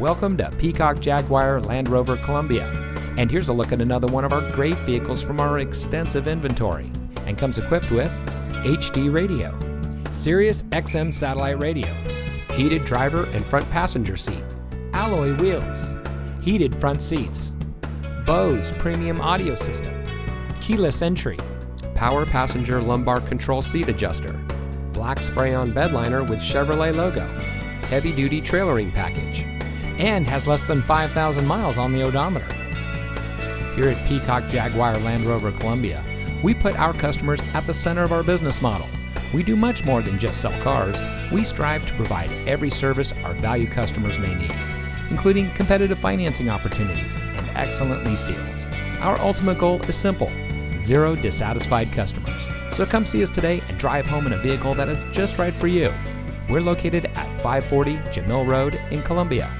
Welcome to Peacock Jaguar Land Rover Columbia. And here's a look at another one of our great vehicles from our extensive inventory and comes equipped with HD radio, Sirius XM satellite radio, heated driver and front passenger seat, alloy wheels, heated front seats, Bose premium audio system, keyless entry, power passenger lumbar control seat adjuster, black spray on bedliner with Chevrolet logo, heavy duty trailering package, and has less than 5,000 miles on the odometer. Here at Peacock Jaguar Land Rover Columbia, we put our customers at the center of our business model. We do much more than just sell cars. We strive to provide every service our value customers may need, including competitive financing opportunities and excellent lease deals. Our ultimate goal is simple zero dissatisfied customers. So come see us today and drive home in a vehicle that is just right for you. We're located at 540 Jamil Road in Columbia.